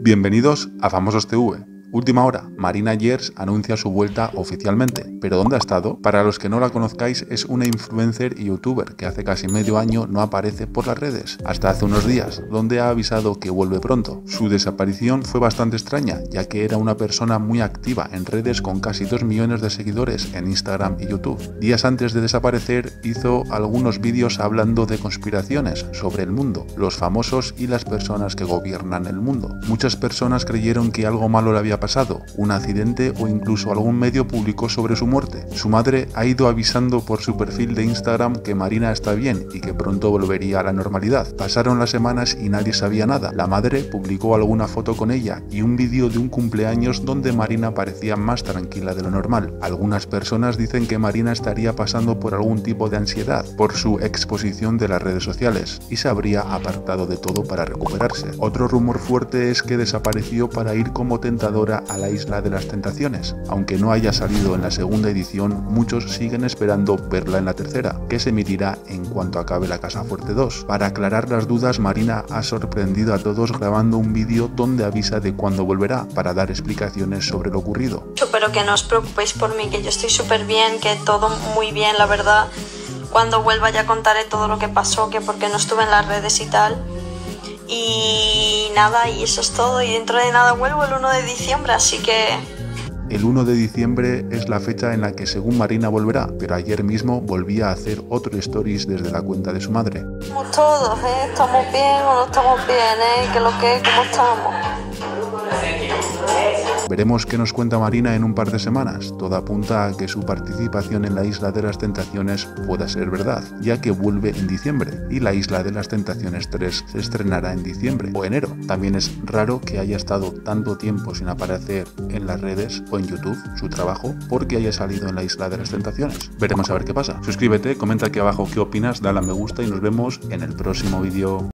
Bienvenidos a Famosos TV. Última hora, Marina Yers anuncia su vuelta oficialmente. ¿Pero dónde ha estado? Para los que no la conozcáis, es una influencer y youtuber que hace casi medio año no aparece por las redes, hasta hace unos días, donde ha avisado que vuelve pronto. Su desaparición fue bastante extraña, ya que era una persona muy activa en redes con casi 2 millones de seguidores en Instagram y YouTube. Días antes de desaparecer, hizo algunos vídeos hablando de conspiraciones sobre el mundo, los famosos y las personas que gobiernan el mundo. Muchas personas creyeron que algo malo le había pasado, un accidente o incluso algún medio publicó sobre su muerte. Su madre ha ido avisando por su perfil de Instagram que Marina está bien y que pronto volvería a la normalidad. Pasaron las semanas y nadie sabía nada. La madre publicó alguna foto con ella y un vídeo de un cumpleaños donde Marina parecía más tranquila de lo normal. Algunas personas dicen que Marina estaría pasando por algún tipo de ansiedad por su exposición de las redes sociales y se habría apartado de todo para recuperarse. Otro rumor fuerte es que desapareció para ir como tentadora a la Isla de las Tentaciones. Aunque no haya salido en la segunda edición, muchos siguen esperando verla en la tercera, que se emitirá en cuanto acabe la Casa Fuerte 2. Para aclarar las dudas, Marina ha sorprendido a todos grabando un vídeo donde avisa de cuándo volverá, para dar explicaciones sobre lo ocurrido. Pero que no os preocupéis por mí, que yo estoy súper bien, que todo muy bien, la verdad. Cuando vuelva ya contaré todo lo que pasó, que porque no estuve en las redes y tal. Y nada, y eso es todo. Y dentro de nada vuelvo el 1 de diciembre, así que... El 1 de diciembre es la fecha en la que según Marina volverá, pero ayer mismo volvía a hacer otro stories desde la cuenta de su madre. Estamos todos, ¿eh? ¿Estamos bien o no estamos bien, eh? ¿Qué lo que? ¿Cómo estamos? Veremos qué nos cuenta Marina en un par de semanas. Todo apunta a que su participación en la Isla de las Tentaciones pueda ser verdad, ya que vuelve en diciembre y la Isla de las Tentaciones 3 se estrenará en diciembre o enero. También es raro que haya estado tanto tiempo sin aparecer en las redes o en YouTube su trabajo porque haya salido en la Isla de las Tentaciones. Veremos a ver qué pasa. Suscríbete, comenta aquí abajo qué opinas, dale a me gusta y nos vemos en el próximo vídeo.